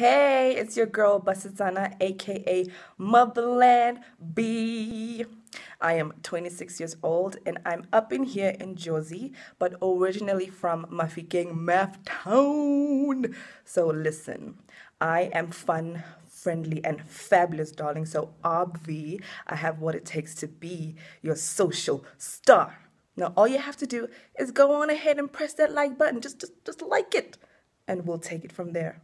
Hey, it's your girl Basitana, aka Motherland Bee. I am 26 years old and I'm up in here in Jersey, but originally from Mafikeng, Math Town. So listen, I am fun, friendly, and fabulous, darling. So obvi, I have what it takes to be your social star. Now all you have to do is go on ahead and press that like button. Just just just like it. And we'll take it from there.